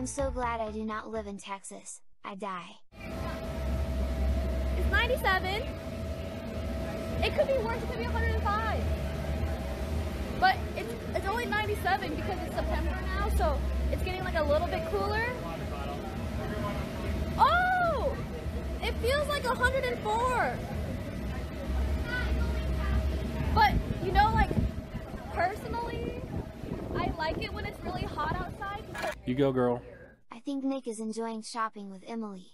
I'm so glad I do not live in Texas. I die. It's 97. It could be worse, it could be 105. But it's, it's only 97 because it's September now, so it's getting like a little bit cooler. Oh! It feels like 104. But, you know, like, personally, like it when it's really hot outside You go, girl. I think Nick is enjoying shopping with Emily.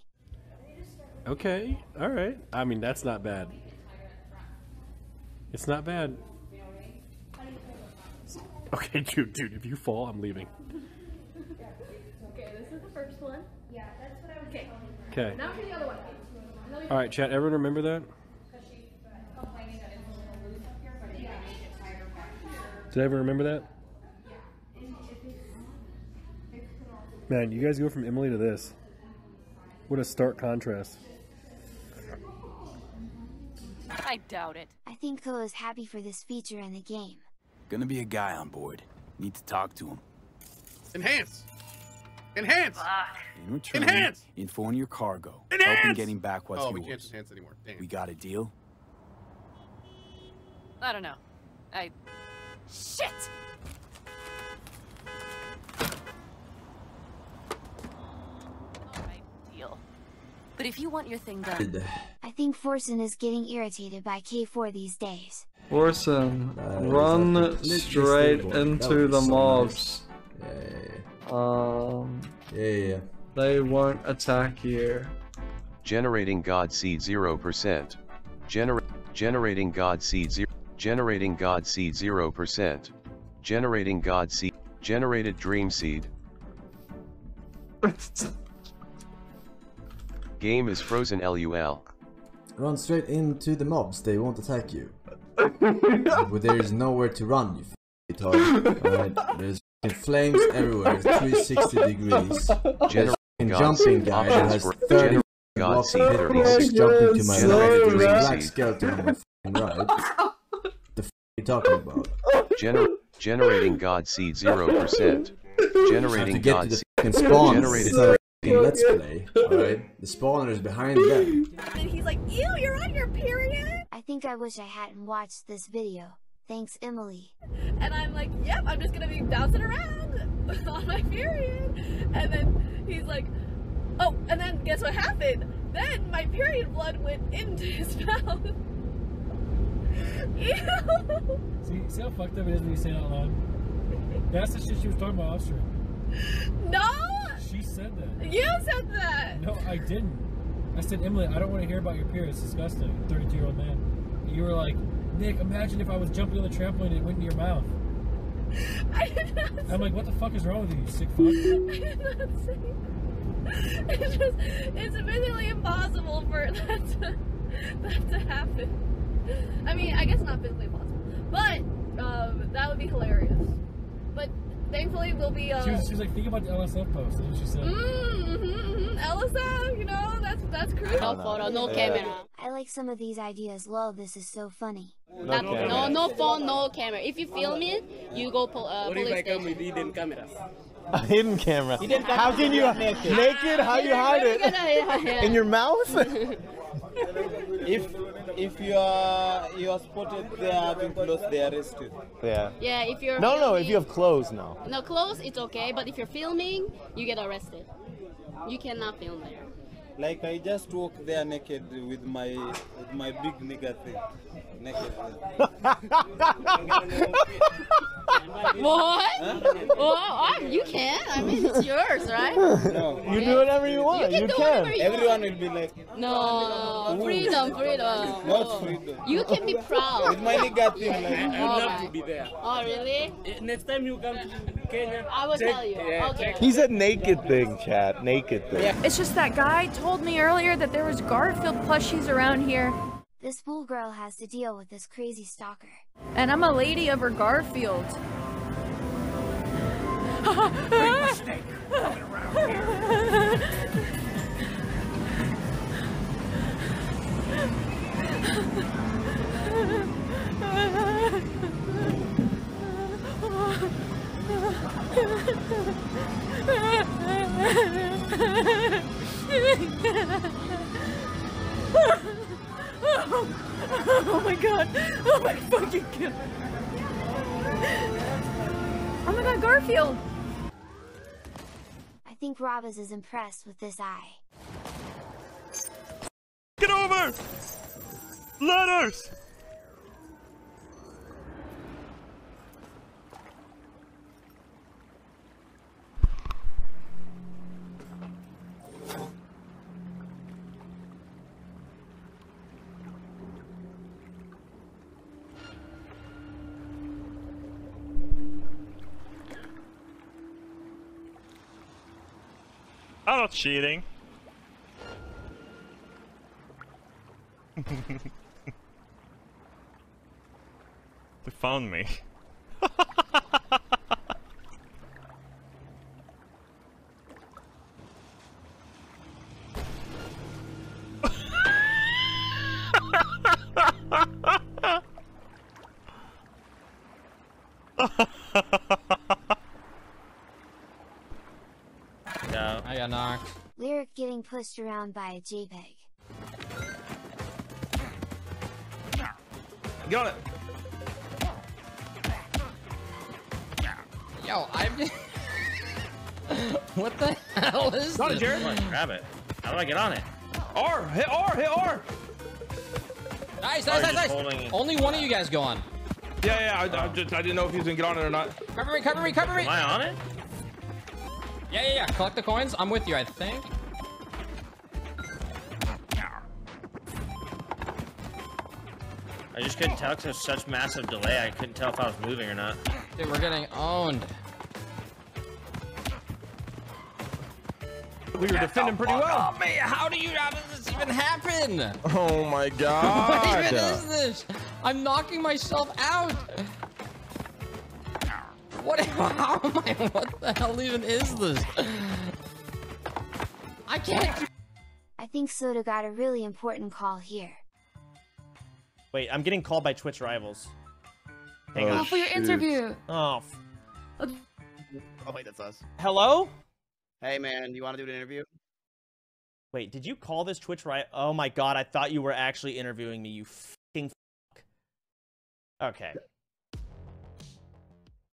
Okay, all right. I mean, that's not bad. It's not bad. Okay, dude, dude, if you fall, I'm leaving. Okay, this is the first one. Yeah, that's what I was Okay. Okay. Now for the other one. All right, chat. Everyone remember that? Uh, Did everyone remember that? Man, you guys go from Emily to this. What a stark contrast. I doubt it. I think Ko is happy for this feature in the game. Gonna be a guy on board. Need to talk to him. Enhance! Enhance! In return, Enhance! info on your cargo. Enhance! Help in getting back what's oh, we can't yours. enhance anymore. Damn. We got a deal? I don't know. I. Shit! But if you want your thing done, I think Forsen is getting irritated by K4 these days. Forsen, Uh, run is that completely straight into the so mobs. Yeah, Um, yeah, yeah. yeah. they won't attack you. Generating God Seed 0%. Gener generating God Seed 0. Generating God Seed 0%. Generating God Seed. Generated Dream Seed. Game is frozen LUL. Run straight into the mobs, they won't attack you. but there is nowhere to run, you f***ing Alright, there's flames everywhere, 360 degrees. Gener And God jumping Seed guy that has 30 gener God blocks Seed of 36. jumping to my Generated left, there's a black skeleton on my f***ing right. The f*** you talking about? Gener generating God Seed 0%. Generating to get to God the Seed. f***ing spawn, Generated it's not a f***ing let's play, alright? The spawner is behind them. And he's like, ew, you're on your period? I think I wish I hadn't watched this video. Thanks, Emily. And I'm like, yep, I'm just gonna be bouncing around on my period. And then he's like, oh, and then guess what happened? Then my period blood went into his mouth. Ew. See, see how fucked up it is when you say it out loud? That's the shit she was talking about off stream. No! Said that. You said that! No, I didn't. I said, Emily, I don't want to hear about your period. It's disgusting. 32 year old man. You were like, Nick, imagine if I was jumping on the trampoline and it went in your mouth. I did not say I'm like, what the fuck is wrong with you, you sick fuck? I did not say It's just, it's physically impossible for that to, that to happen. I mean, I guess not physically impossible, but um, that would be hilarious. But thankfully, we'll be. Uh, She was, she was like, think about the LSF post. And she said, mm, mm-hmm, LSF, you know, that's that's crucial. No photo, no camera. I like some of these ideas. Lol, this is so funny. Not, no, no phone, no camera. If you film it, you go po- uh, police station. hidden cameras? A hidden camera. Hidden camera. How can you Naked. naked? How you hide it? In your mouth? if if you are you are spotted there having close, they arrest you. yeah. Yeah, if you're No, no. If you have clothes, no. No, clothes, it's okay. But if you're filming, you get arrested. You cannot film there. Like I just walk there naked with my with my big nigga thing. Naked. What? Huh? Oh, oh, you can. I mean, it's yours, right? No. You do whatever you want. can You do can. whatever you Everyone will be like No, no, freedom, freedom. not freedom. You can be proud. With my nigga thing like I'd love to be there. Oh, really? Eh, next time you come to Kenya, I will tell you. Okay. He's a naked thing, chat. Naked thing. It's just that guy told me earlier that there was Garfield plushies around here, This fool girl has to deal with this crazy stalker. and I'm a lady over Garfield. Oh my god. Oh my fucking god. Oh my god, Garfield. I think Robbers is impressed with this eye. Get over! Letters! I'm not cheating. they found me. No. I got knocked. Lirik getting pushed around by a JPEG. Get on it. Yo, I'm. what the hell is Got it, this? Jared. Come on, grab it. How do I get on it? R! Hit R! Hit R! Nice, nice, nice, nice. holding. Only one of you guys go on. Yeah, yeah, I, I, just, I didn't know if he was gonna get on it or not. Cover me, cover me, cover me. Am I on it? Yeah, yeah, yeah. Collect the coins. I'm with you, I think. I just couldn't tell because there's such massive delay. I couldn't tell if I was moving or not. Dude, we're getting owned. We were defending pretty well. Oh, man, how do you? How does this even happen? Oh my god. what even is this? I'm knocking myself out. What? How am I? What the hell even is this? I can't. I think Soda got a really important call here. Wait, I'm getting called by Twitch rivals. Hang Oh, on. Oh, for your shoot. interview. Oh. f- Oh wait, that's us. Hello? Hey man, you want to do an interview? Wait, did you call this Twitch right? Oh my god, I thought you were actually interviewing me, you fucking fuck. Okay.